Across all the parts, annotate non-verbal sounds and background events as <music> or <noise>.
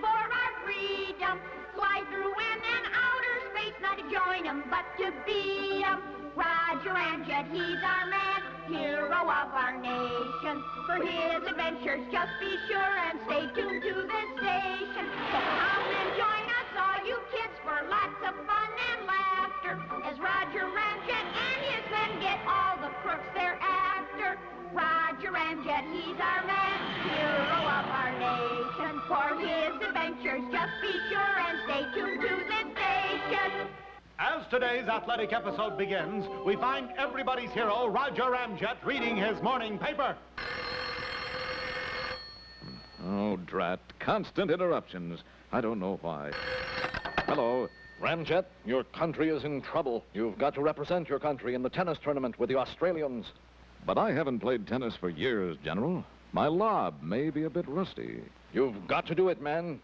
for our freedom. Fly through in and outer space, not to join 'em, but to beat 'em. Roger Ramjet, he's our man, hero of our nation. For his adventures, just be sure and stay tuned to this station. All the crooks they're. Roger Ramjet, he's our man, hero of our nation. For his adventures, just be sure and stay tuned to this station. As today's athletic episode begins, we find everybody's hero, Roger Ramjet, reading his morning paper. Oh, drat. Constant interruptions. I don't know why. Hello. Ramjet, your country is in trouble. You've got to represent your country in the tennis tournament with the Australians. But I haven't played tennis for years, General. My lob may be a bit rusty. You've got to do it, man.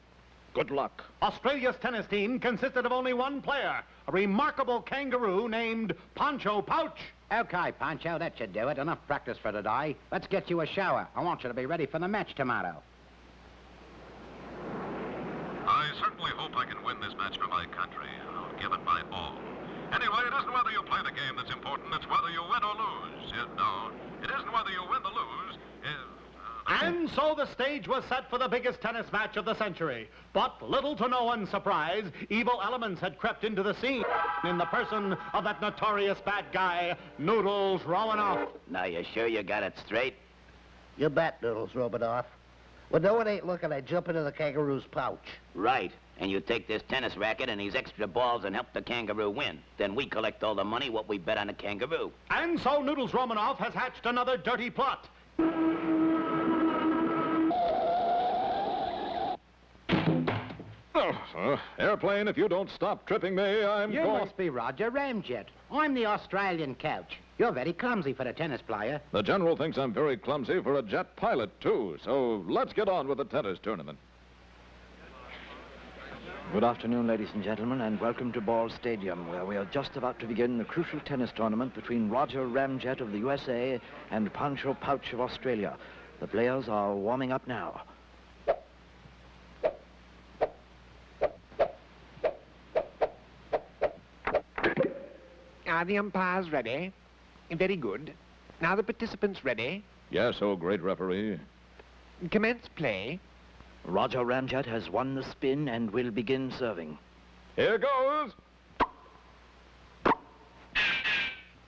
Good luck. Australia's tennis team consisted of only one player, a remarkable kangaroo named Pancho Pouch. Okay, Pancho, that should do it. Enough practice for today. Let's get you a shower. I want you to be ready for the match tomorrow. I certainly hope I can match for my country. I'll give it my all. Anyway, it isn't whether you play the game that's important, it's whether you win or lose. It, no, it isn't whether you win or lose. It, uh, And so the stage was set for the biggest tennis match of the century. But little to no one's surprise, evil elements had crept into the scene in the person of that notorious bad guy, Noodles Romanoff. Now, you sure you got it straight? You bet, Noodles, Romanoff. When no one ain't looking, I jump into the kangaroo's pouch. Right. And you take this tennis racket and these extra balls and help the kangaroo win. Then we collect all the money what we bet on the kangaroo. And so Noodles Romanoff has hatched another dirty plot. Oh, uh, airplane, if you don't stop tripping me, I'm You going... must be Roger Ramjet. I'm the Australian coach. You're very clumsy for a tennis player. The General thinks I'm very clumsy for a jet pilot, too, so let's get on with the tennis tournament. Good afternoon, ladies and gentlemen, and welcome to Ball Stadium, where we are just about to begin the crucial tennis tournament between Roger Ramjet of the USA and Pancho Pouch of Australia. The players are warming up now. Are the umpires ready? Very good. Now the participants ready? Yes, oh great referee. Commence play. Roger Ramjet has won the spin and will begin serving. Here goes.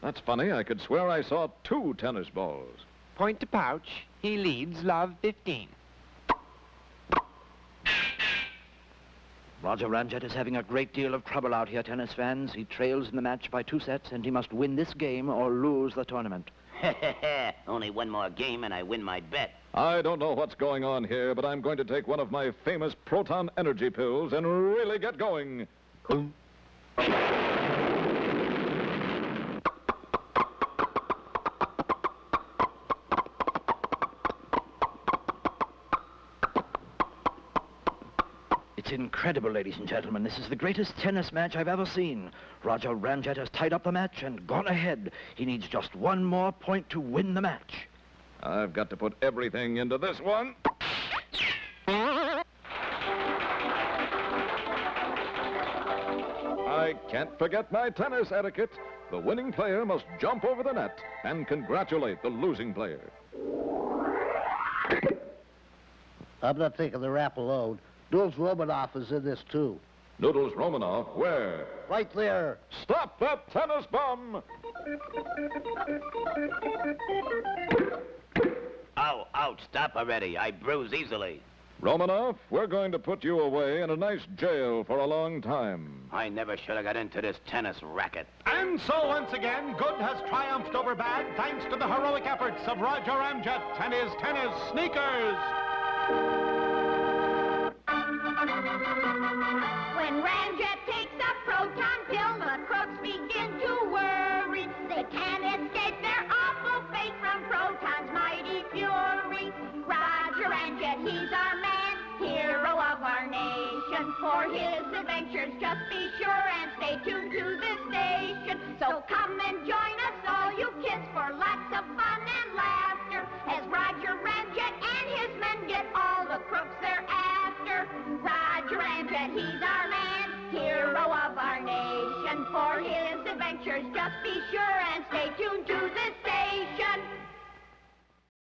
That's funny. I could swear I saw two tennis balls. Point to Pouch. He leads Love 15. Roger Ramjet is having a great deal of trouble out here, tennis fans. He trails in the match by two sets, and he must win this game or lose the tournament. <laughs> Only one more game and I win my bet. I don't know what's going on here, but I'm going to take one of my famous proton energy pills and really get going. It's incredible, ladies and gentlemen. This is the greatest tennis match I've ever seen. Roger Ramjet has tied up the match and gone ahead. He needs just one more point to win the match. I've got to put everything into this one. I can't forget my tennis etiquette. The winning player must jump over the net and congratulate the losing player. I'm not taking the rap alone. Noodles Romanoff is in this, too. Noodles Romanoff, where? Right there. Stop that tennis bum! Ow, ouch, stop already. I bruise easily. Romanoff, we're going to put you away in a nice jail for a long time. I never should have got into this tennis racket. And so once again, good has triumphed over bad thanks to the heroic efforts of Roger Ramjet and his tennis sneakers. When Ramjet takes a proton pill, the crooks begin to worry. They can't escape their awful fate from proton's mighty fury. Roger Ramjet, he's our man, hero of our nation. For his adventures, just be sure and stay tuned to this station. Ramjet, he's our man, hero of our nation. For his adventures, just be sure and stay tuned